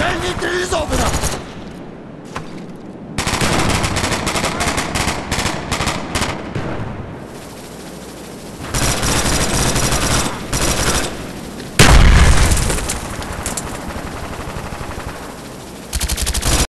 赶紧给老子